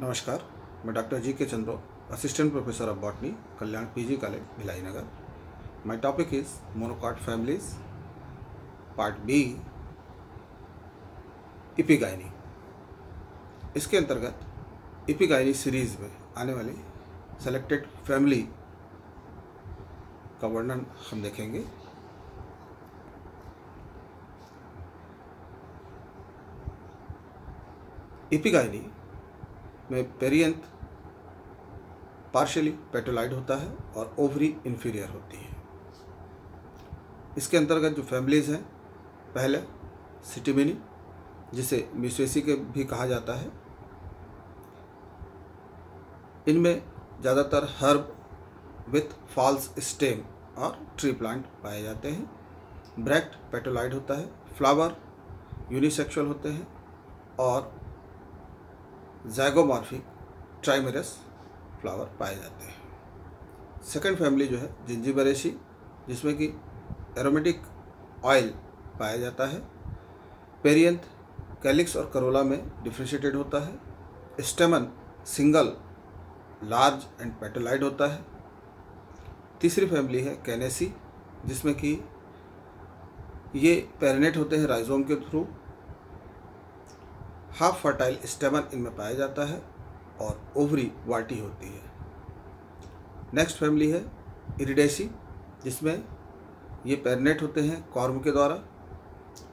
नमस्कार मैं doctor G K Chandro assistant professor of botany Kalyan PG college Bhilai Nagar my topic is monocot families part B epigynae इसके अंतर्गत epigynae series में आने वाली selected family का वर्णन हम देखेंगे इपिगाइनी में पेरियंथ पार्शली पेटोलाइड होता है और ओवरी इन्फीरियर होती है इसके अंतर्गत जो फैमिलीज़ हैं पहले सिटीमिनी जिसे म्यूसेसी के भी कहा जाता है इनमें ज़्यादातर हर्ब विथ फॉल्स स्टेम और ट्री प्लांट पाए जाते हैं ब्रैक्ट पेटोलाइड होता है फ्लावर यूनिसेक्सुअल होते हैं और जैगोमार्फिक ट्राइमेरस फ्लावर पाए जाते हैं सेकेंड फैमिली जो है जिंजीबरेसी जिसमें कि एरोमेटिक ऑयल पाया जाता है पेरियंथ कैलिक्स और करोला में डिफ्रेंशिएटेड होता है stamen single large and petaloid होता है तीसरी फैमिली है कैनेसी जिसमें कि ये पैरनेट होते हैं राइजोम के थ्रू हाफ फर्टाइल स्टेमन इनमें पाया जाता है और ओवरी वाटी होती है नेक्स्ट फैमिली है इरिडेसी जिसमें ये पेरनेट होते हैं कॉर्म के द्वारा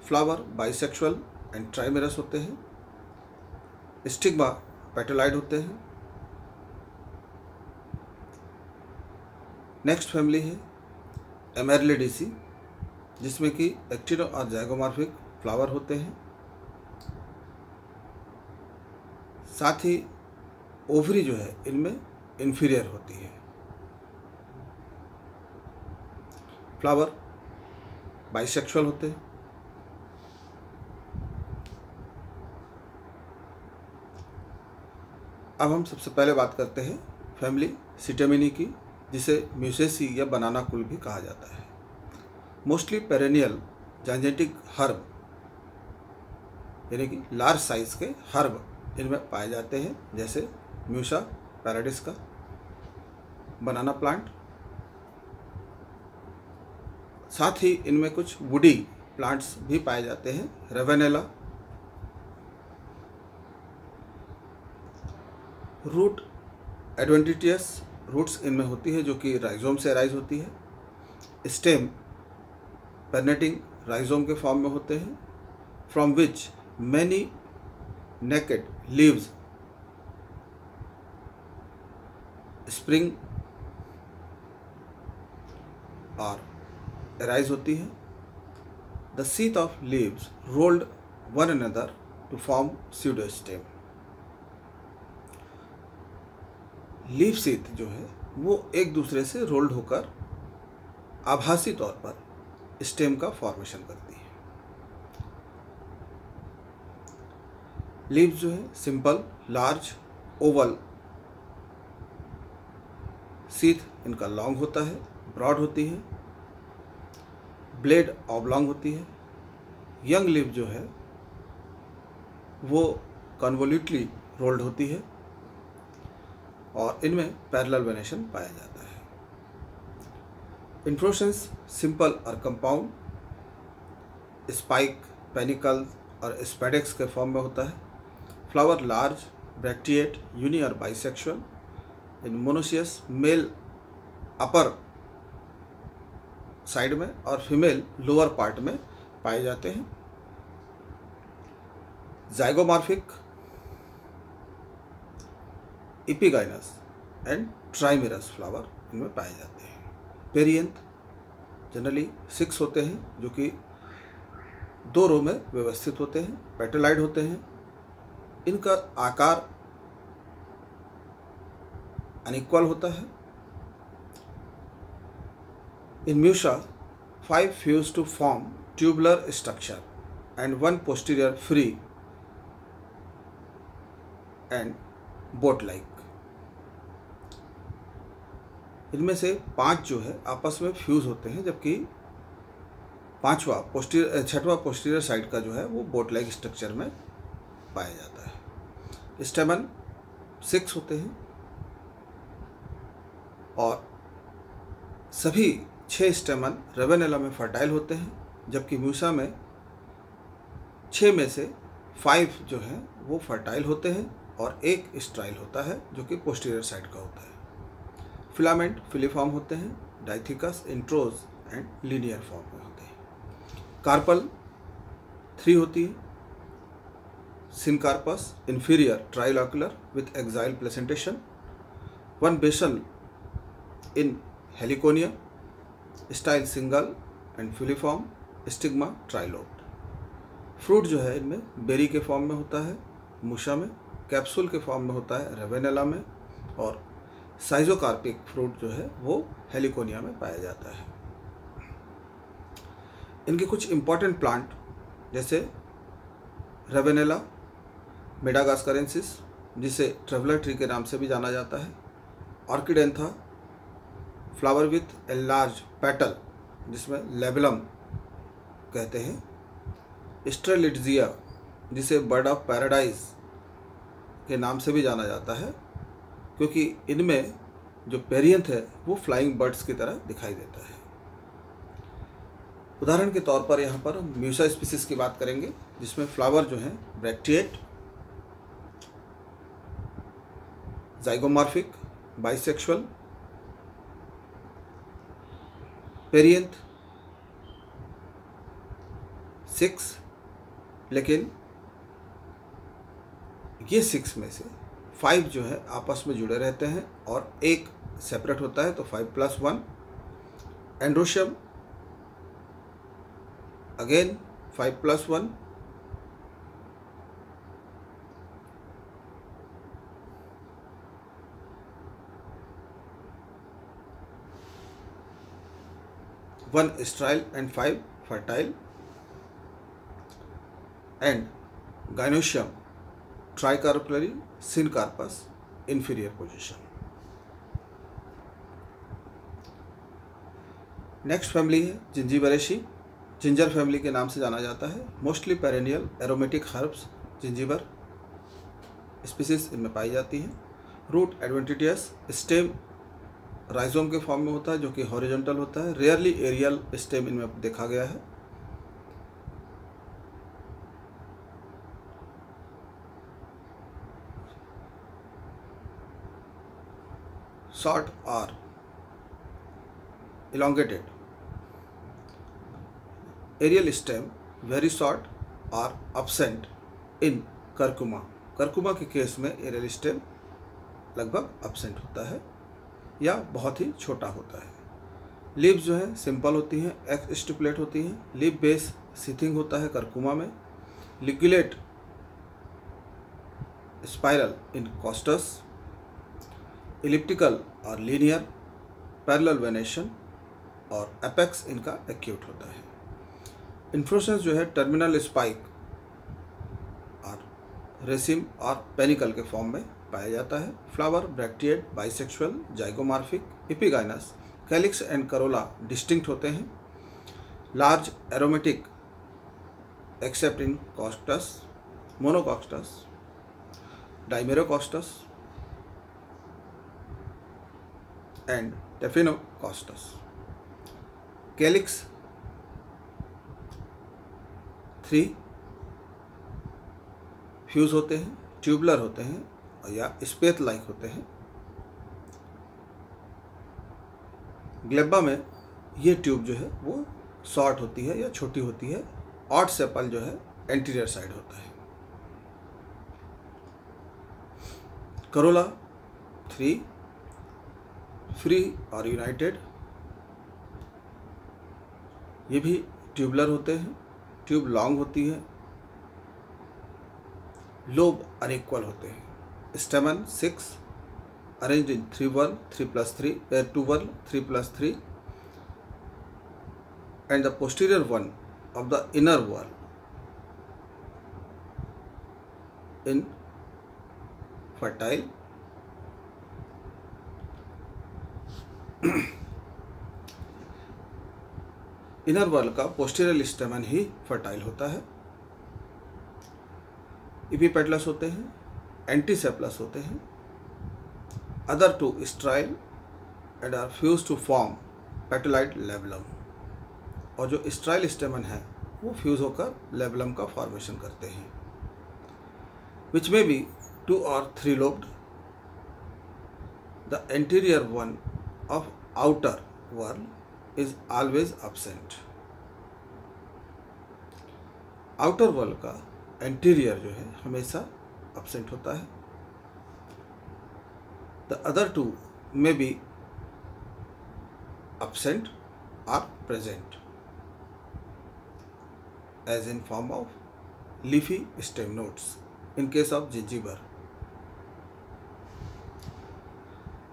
फ्लावर बाइसेक्सुअल एंड ट्राइमेरस होते हैं स्टिग्मा पेटोलाइड होते हैं नेक्स्ट फैमिली है एमेरलेडिसी जिसमें कि एक्टिनो और जैगोमार्फिक फ्लावर होते हैं साथ ही ओवरी जो है इनमें इन्फीरियर होती है फ्लावर बाइसेक्सुअल होते हैं अब हम सबसे पहले बात करते हैं फैमिली सिटेमिनी की जिसे म्यूसेसी या बनाना कुल भी कहा जाता है मोस्टली पेरेनियल जानजेटिक हर्ब यानी कि लार्ज साइज के हर्ब इनमें पाए जाते हैं जैसे म्यूसा पैराडिस का बनाना प्लांट साथ ही इनमें कुछ वुडी प्लांट्स भी पाए जाते हैं रेवेनेला रूट एडवेंटिटियस रूट्स इनमें होती है जो कि राइजोम से राइज होती है स्टेम पेनेटिंग राइजोम के फॉर्म में होते हैं from which many naked leaves. Spring और राइज होती है the sheath of leaves rolled one another to form pseudo stem leaf sheath जो है वो एक दूसरे से रोल्ड होकर आभासी तौर पर स्टेम का फॉर्मेशन करती है लीव्स जो है सिंपल लार्ज ओवल सीथ इनका लॉन्ग होता है ब्रॉड होती है ब्लेड ऑबलॉन्ग होती है यंग लिप जो है वो कन्वोल्यूटली रोल्ड होती है और इनमें पैरेलल वेनेशन पाया जाता है इंट्रोशंस सिंपल और कंपाउंड स्पाइक पेनिकल और स्पेडेक्स के फॉर्म में होता है flower large bracteate uni or bisexual in monoecious male upper side में और फीमेल लोअर पार्ट में पाए जाते हैं zygomorphic epigynous and trimerous flower इनमें पाए जाते हैं पेरियंत जनरली सिक्स होते हैं जो कि दो रो में व्यवस्थित होते हैं पेटेलाइड होते हैं इनका आकार अनिक्वल होता है in Musa five fused to form tubular structure and one posterior free and boat like इनमें से पांच जो है आपस में फ्यूज होते हैं जबकि पांचवा पोस्टीरियर छठवा पोस्टीरियर साइड का जो है वो बोट लाइक स्ट्रक्चर में पाया जाता है स्टेमन सिक्स होते हैं और सभी छः स्टेमन रेवेनेला में फर्टाइल होते हैं जबकि म्यूसा में छः में से फाइव जो है वो फर्टाइल होते हैं और एक स्ट्राइल होता है जो कि पोस्टीरियर साइड का होता है फिलामेंट फिलीफॉर्म होते हैं dithecous introrse and linear form में होते हैं कार्पल थ्री होती है syncarpus inferior trilocular with axial placentation, one basal in heliconia, style single and filiform, stigma trilobed. fruit jo hai inme berry ke form mein hota hai musha mein capsule ke form mein hota hai ravenella mein aur schizocarpic fruit जो है वो heliconia में पाया जाता है इनके कुछ important plant जैसे रेवेनेला मेडागास्करेंसिस जिसे ट्रेवलर ट्री के नाम से भी जाना जाता है Orchidantha flower with a large petal जिसमें लेबलम कहते हैं स्ट्रेलिटिया जिसे बर्ड ऑफ पैराडाइज के नाम से भी जाना जाता है क्योंकि इनमें जो पेरियंथ है वो फ्लाइंग बर्ड्स की तरह दिखाई देता है उदाहरण के तौर पर यहाँ पर म्यूसा स्पीसीज की बात करेंगे जिसमें फ्लावर जो हैं bracteate zygomorphic bisexual perianth six लेकिन ये सिक्स में से फाइव जो है आपस में जुड़े रहते हैं और एक सेपरेट होता है तो five plus one androecium again five plus one one sterile and five fertile and gynecium tricarpillary syncarpus inferior position next family है जिंजी बरेशी जिंजर फैमिली के नाम से जाना जाता है mostly perennial aromatic herbs Zingiber species इनमें पाई जाती हैं रूट एडवेंटिटियस स्टेम राइजोम के फॉर्म में होता है जो कि हॉरिजेंटल होता है रेयरली एरियल स्टेम इनमें देखा गया है short or elongated aerial stem very short or absent in Curcuma Curcuma के केस में एरियल स्टेम लगभग अपसेंट होता है या बहुत ही छोटा होता है लिप जो है सिंपल होती है एक्स स्टिपलेट होती है लिप बेस सीथिंग होता है करकुमा में ligulate spiral in Costus elliptical और लीनियर पैरल वेनेशन और एपेक्स इनका एक्यूट होता है इन्फ्लोसेंस जो है टर्मिनल स्पाइक और रेसिम और पेनिकल के फॉर्म में पाया जाता है flower bracteate bisexual zygomorphic epigynous calyx and corolla distinct होते हैं large aromatic except in Costus Monocostus Dimerocostus and Tapeinocostus calyx three fused होते हैं ट्यूबलर होते हैं या स्पेत लाइक होते हैं ग्लेबा में ये ट्यूब जो है वो शॉर्ट होती है या छोटी होती है ऑट सेपल जो है एंटीरियर साइड होता है करोला थ्री फ्री और यूनाइटेड ये भी ट्यूबलर होते हैं ट्यूब लॉन्ग होती है लोब अनिक्वल होते हैं stamen six arranged in three one three plus three uh, two one three plus three and the posterior one of the inner wall in fertile inner wall का posterior stamen ही fertile होता है epipetalous होते हैं anticephalus होते हैं other two sterile and are fuse to form petaloid labellum और जो स्ट्राइल स्टेमन है वो फ्यूज़ होकर लेबलम का फॉर्मेशन करते हैं विच में बी टू और three lobed the anterior one of outer whorl is always absent outer whorl का एंटीरियर जो है हमेशा एबसेंट होता है the other two may be absent or present as in form of leafy staminodes in case of Zingiber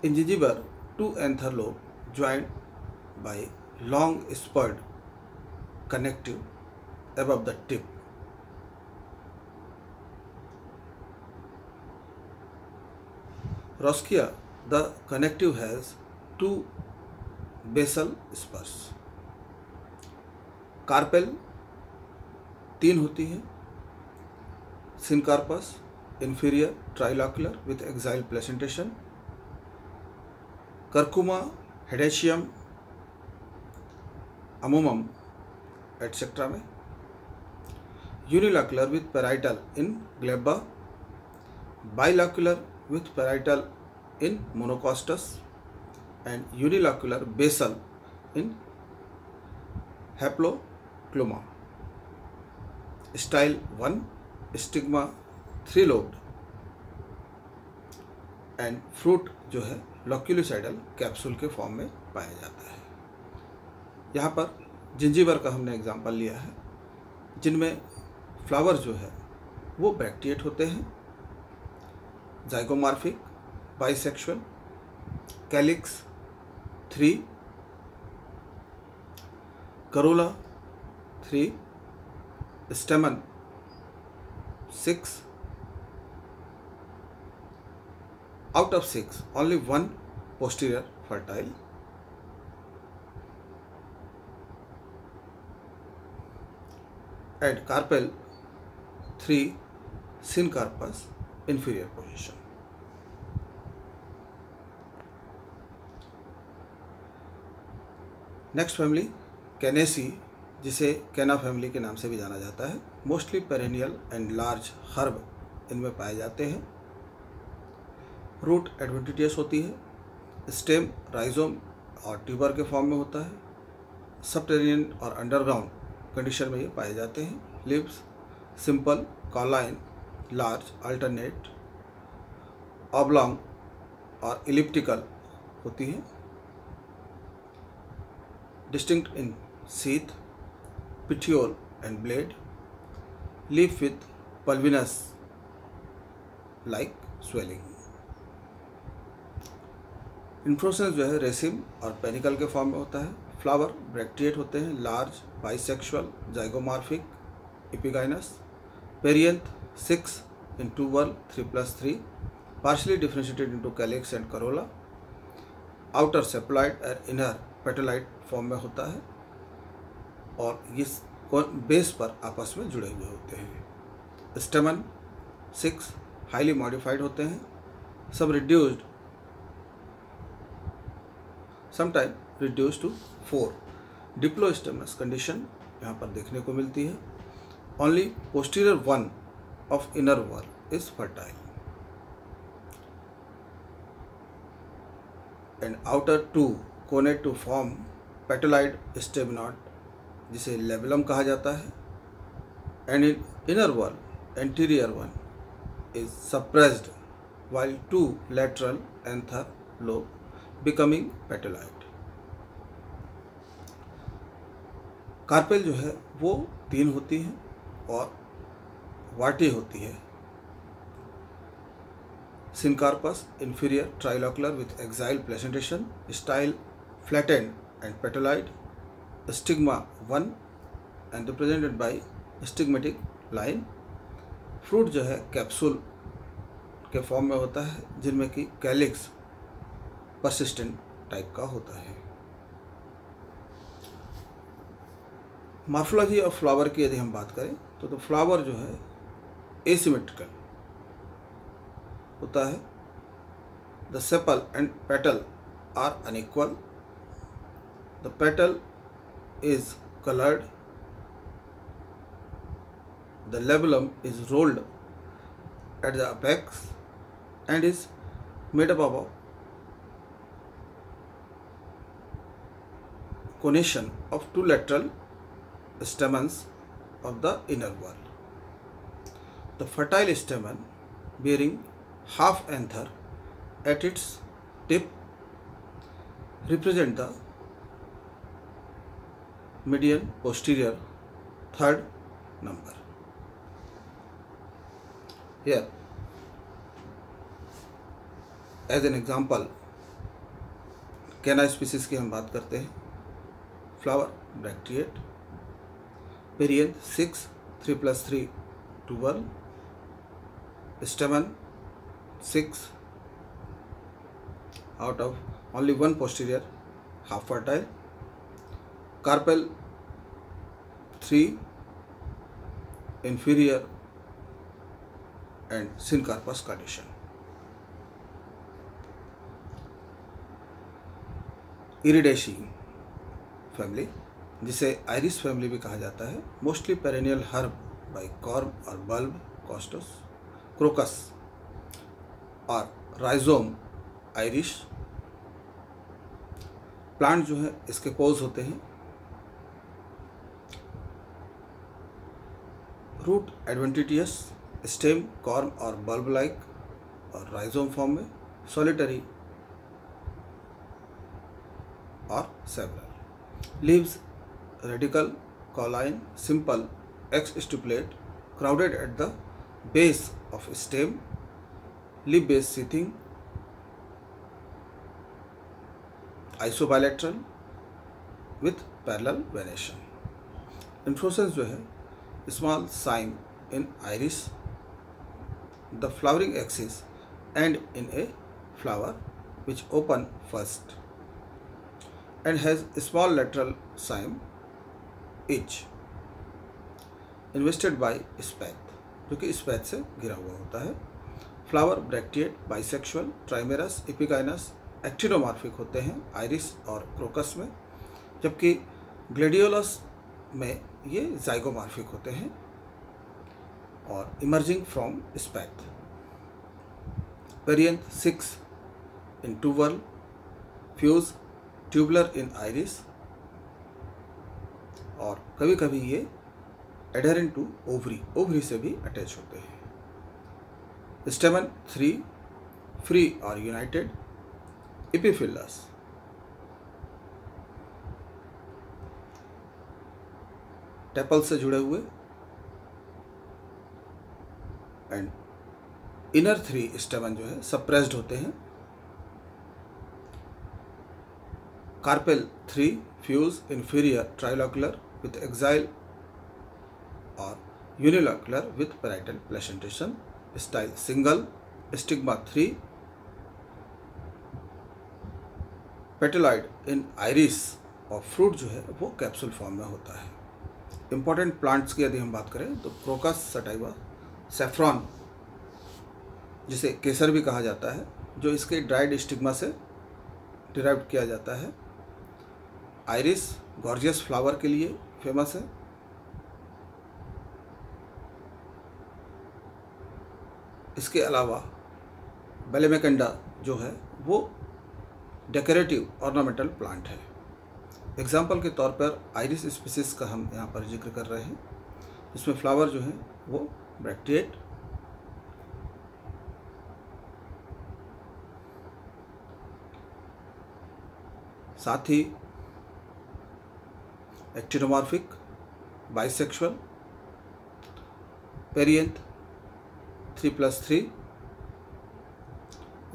in Zingiber two anther lobe joint by long spurred connective एब the tip Roscia, the connective has two basal spurs. Carpel तीन होती है syncarpous inferior trilocular with axile placentation Curcuma Hedychium Amomum etcetera में unilocular with parietal in Globba bilocular with parietal in monocostus and unilocular basal in haplocluma. Style 1 stigma three lobed and fruit जो है loculicidal capsule के form में पाया जाता है यहाँ पर जिंजीवर का हमने एग्जाम्पल लिया है जिनमें फ्लावर जो है वो ब्रैक्टिएट होते हैं zygomorphic, bisexual, calyx 3, corolla 3, stamen 6. Out of 6, only one posterior fertile. At carpel 3, syncarpus. inferior position. Next family Cannaceae जिसे कैना फैमिली के नाम से भी जाना जाता है mostly perennial and large herb इनमें पाए जाते हैं रूट एडवेंटिटियस होती है स्टेम राइजोम और ट्यूबर के फॉर्म में होता है सबटेरियन और अंडरग्राउंड कंडीशन में ये पाए जाते हैं leaves simple cauline large alternate oblong और इलिप्टिकल होती है distinct in sheath petiole and blade leaf with pulvinus like swelling inflorescence जो है रेसिम और पेनिकल के फॉर्म में होता है फ्लावर ब्रैक्टिएट होते हैं large bisexual zygomorphic epigynous perianth six into one three plus three partially differentiated into calyx and corolla outer sepaloid and inner petaloid form में होता है और इस बेस पर आपस में जुड़े हुए होते हैं स्टेमन सिक्स हाईली मॉडिफाइड होते हैं सब reduced sometime reduce to four diplostemonous condition यहाँ पर देखने को मिलती है only posterior one of inner wall is fertile and outer two connate to form petaloid staminode जिसे लेबलम कहा जाता है and in inner wall anterior one is suppressed while two lateral anther lobe becoming petaloid carpel जो है वो तीन होती हैं और वाटी होती है syncarpous inferior trilocular with axile placentation style flattened and petaloid stigma one and represented by stigmatic line fruit जो है कैप्सूल के फॉर्म में होता है जिनमें कि कैलिक्स परसिस्टेंट टाइप का होता है मार्फोलॉजी ऑफ फ्लावर की यदि हम बात करें तो, तो फ्लावर जो है एसिमेट्रिकल होता है the sepal and petal are unequal the petal is coloured the labellum is rolled at the apex and is made up of connation of two lateral stamens of the inner whorl the fertile stamen bearing half anther at its tip represent the median posterior third number. Here, as an example, Canna species की हम बात करते हैं flower bracteate perianth six three plus three two one stamen 6 out of only one posterior half fertile carpel 3 inferior and syncarpus condition Iridaceae family जिसे iris family भी कहा जाता है mostly perennial herb by corm और bulb कॉस्टोस crocus और rhizome Irish plant जो है इसके पोज होते हैं रूट एडवेंटिटियस स्टेम कॉर्म और बल्ब लाइक और राइजोम फॉर्म में सॉलिटरी और several leaves radical cauline simple exstipulate crowded at the base of stem, leaf base sheathing, isobilateral with parallel venation. Inflorescence is small sign in iris, the flowering axis end in a flower which open first and has small lateral cyme each invested by spike. जो कि spathe से घिरा हुआ होता है flower bracteate bisexual trimerous epigynous actinomorphic होते हैं iris और क्रोकस में जबकि ग्लेडियोलस में ये जाइगोमार्फिक होते हैं और emerging from spathe perianth six in two टूवल fused tubular in iris और कभी कभी ये एडहेरेंट टू ओवरी ओवरी से भी अटैच होते हैं स्टेमन थ्री फ्री और यूनाइटेड इपिफिलस टेपल से जुड़े हुए एंड इनर थ्री स्टेमन जो है सप्रेस्ड होते हैं carpel three fuse inferior trilocular with axile और unilocular with parietal placentation style single stigma three petaloid in Iris और फ्रूट जो है वो कैप्सूल फॉर्म में होता है इंपॉर्टेंट प्लांट्स की यदि हम बात करें तो क्रोकस सटाइवा सेफ्रॉन जिसे केसर भी कहा जाता है जो इसके ड्राइड स्टिग्मा से डिराइव किया जाता है आयरिस गॉर्जियस फ्लावर के लिए फेमस है इसके अलावा बेलेमेकंडा जो है वो डेकोरेटिव ऑर्नामेंटल प्लांट है एग्जाम्पल के तौर पर आयरिस स्पीसीज का हम यहाँ पर जिक्र कर रहे हैं इसमें फ्लावर जो है वो ब्रैक्टेट साथ ही actinomorphic bisexual perianth 3 plus 3.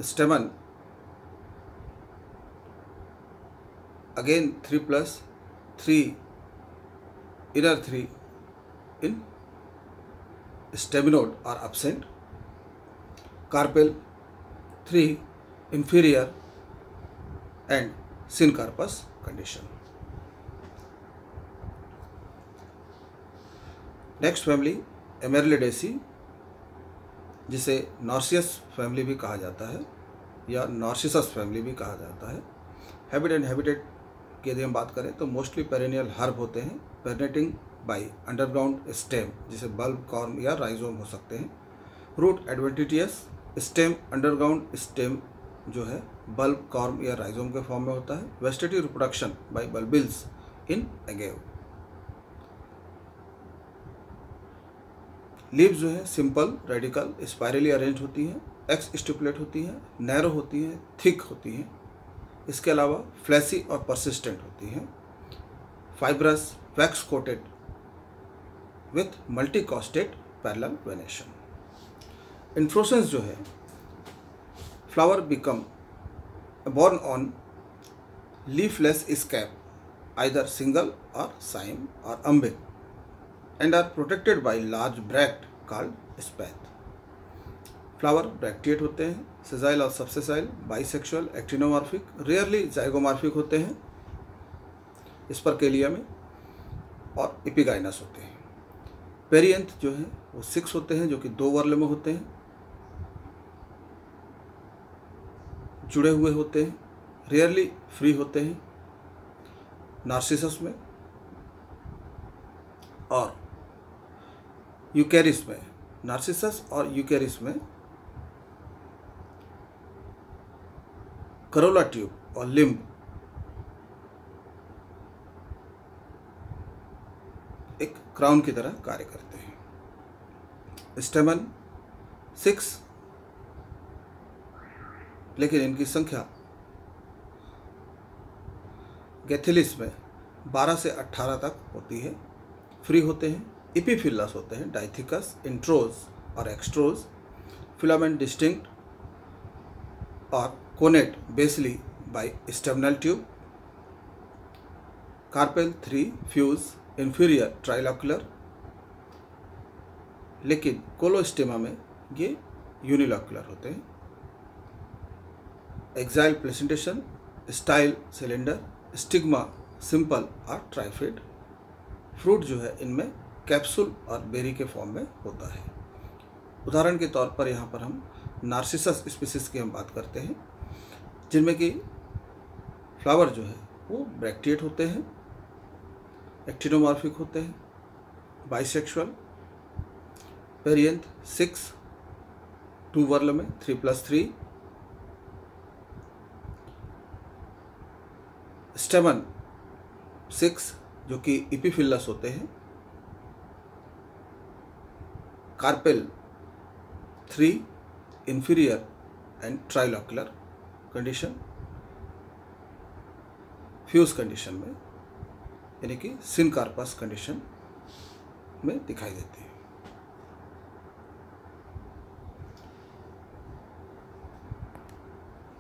Stamen, again 3 plus 3, inner 3 in staminode are absent. Carpel 3, inferior and syncarpus condition. Next family Emeralidaceae. जिसे नॉर्सियस फैमिली भी कहा जाता है या नॉर्सिसस फैमिली भी कहा जाता है हैबिट एंड हैबिटेट की यदि हम बात करें तो मोस्टली पेरेनियल हर्ब होते हैं पेरनेटिंग बाई अंडरग्राउंड स्टेम जिसे बल्ब कॉर्म या राइजोम हो सकते हैं root adventitious stem underground stem जो है बल्ब कॉर्म या राइजोम के फॉर्म में होता है vegetative reproduction by bulbils in Agave leaf जो है सिंपल रेडिकल स्पायरली अरेंज होती हैं एक्स स्टिपुलेट होती हैं नैरो होती हैं थिक होती हैं इसके अलावा फ्लैसी और परसिस्टेंट होती हैं fibrous wax coated with multi costate parallel venation inflorescence जो है flower become borne on leafless scape either single और साइम और umbel and are protected by large bract called spathe. Flower bracteate होते हैं sessile और subsessile, bisexual, actinomorphic rarely zygomorphic होते हैं स्पर्केलिया में और इपिगाइनस होते हैं पेरियंथ जो है वो सिक्स होते हैं जो कि दो वर्ल में होते हैं जुड़े हुए होते हैं रेयरली फ्री होते हैं नार्सिसस में और यूकेरिस में नार्सिसस और यूकेरिस में करोला ट्यूब और लिम्ब एक क्राउन की तरह कार्य करते हैं स्टेमन सिक्स लेकिन इनकी संख्या गैथिलिस में 12 से 18 तक होती है फ्री होते हैं इपीफिल्लस होते हैं डाइथिकस इंट्रोज और एक्स्ट्रोज फिलामेंट डिस्टिंक्ट और connate basally by staminal tube carpel three fused inferior trilocular लेकिन कोलोस्टेमा में ये यूनिलॉकुलर होते हैं axile placentation style cylinder stigma simple और ट्राइफेड फ्रूट जो है इनमें कैप्सूल और बेरी के फॉर्म में होता है उदाहरण के तौर पर यहाँ पर हम नार्सिसस स्पीसीज की हम बात करते हैं जिनमें कि फ्लावर जो है वो ब्रैक्टिएट होते हैं एक्टिनोमार्फिक होते हैं bisexual perianth six two whorl में three plus three stamen six जो कि इपीफिल्लस होते हैं carpel, three inferior and trilocular condition, fuse condition में यानी कि syncarpus condition में दिखाई देती है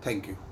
थैंक यू